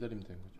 기다리면 되는 거죠.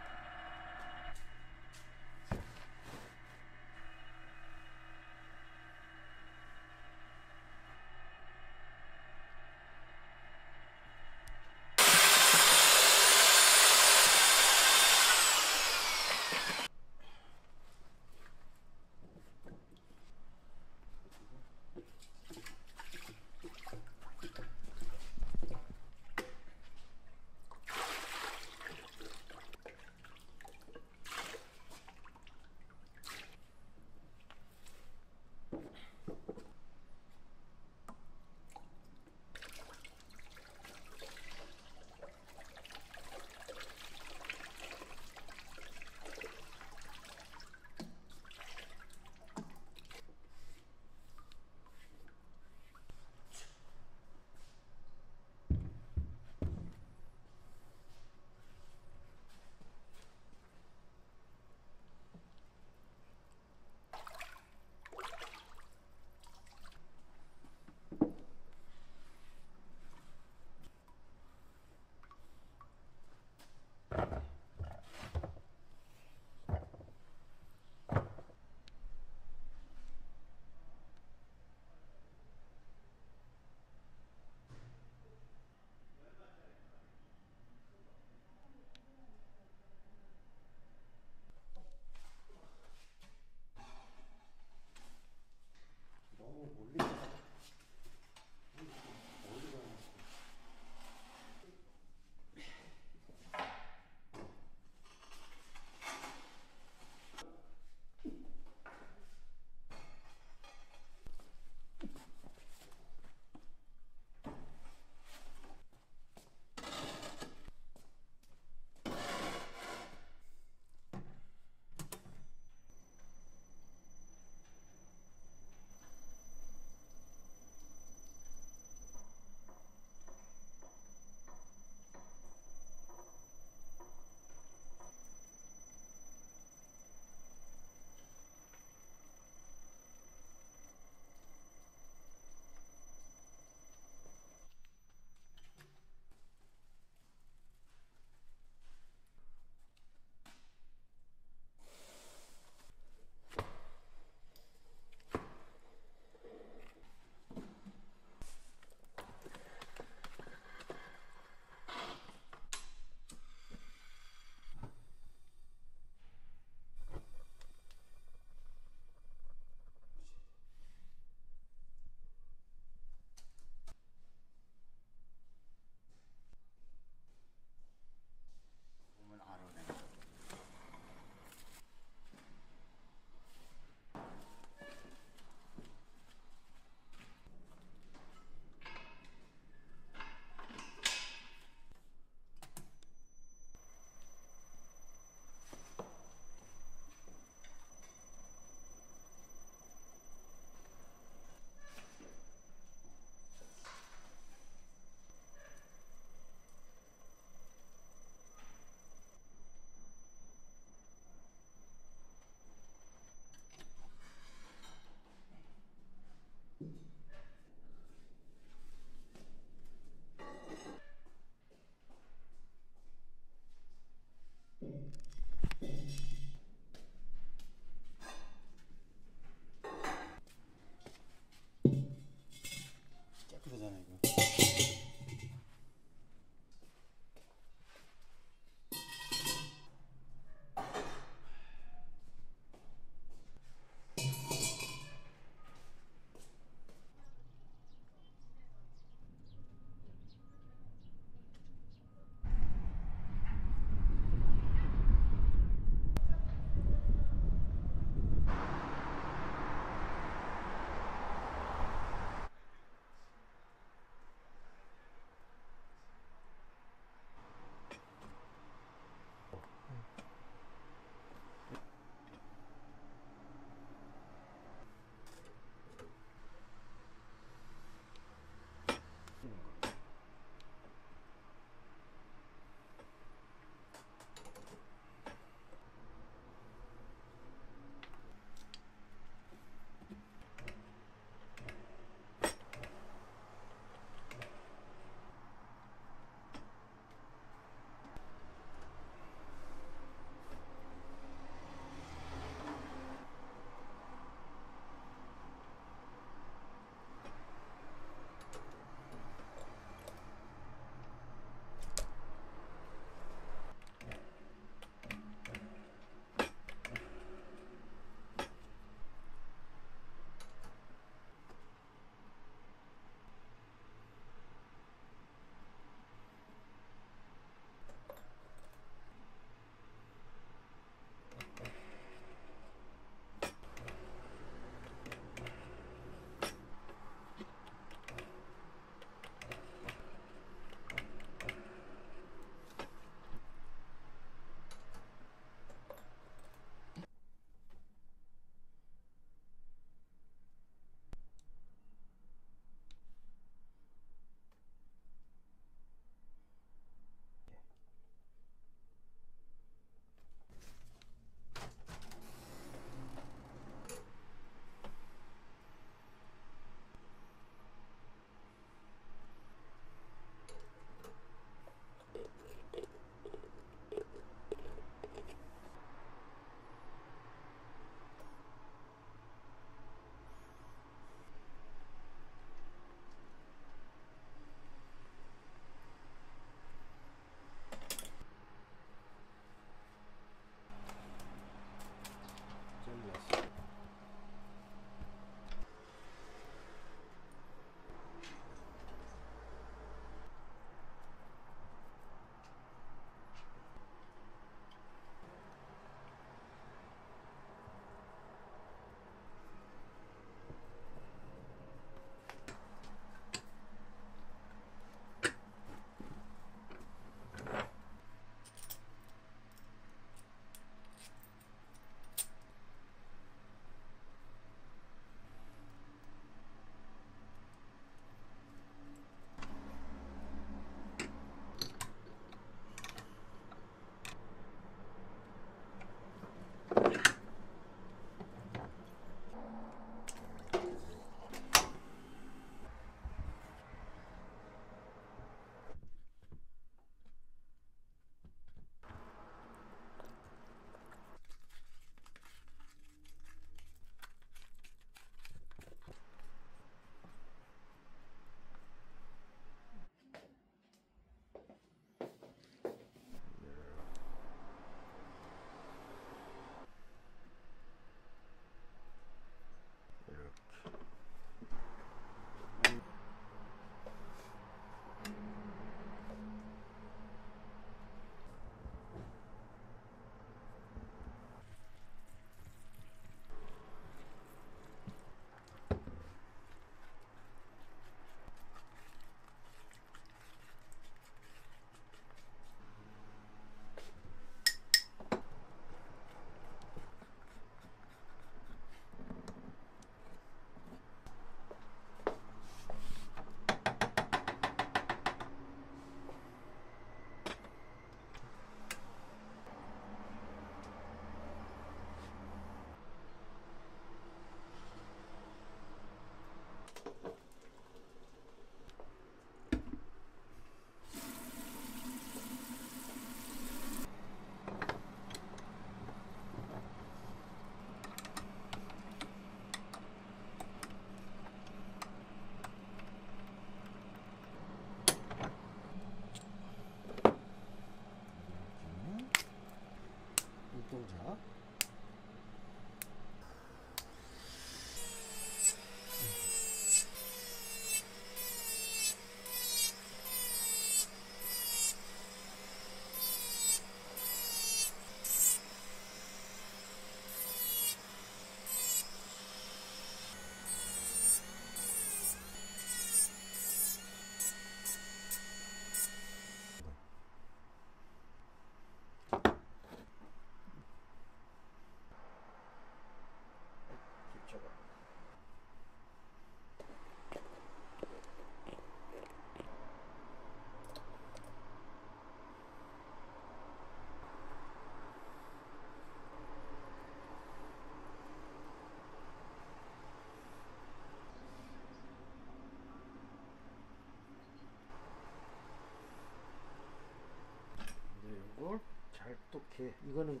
이거는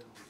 building.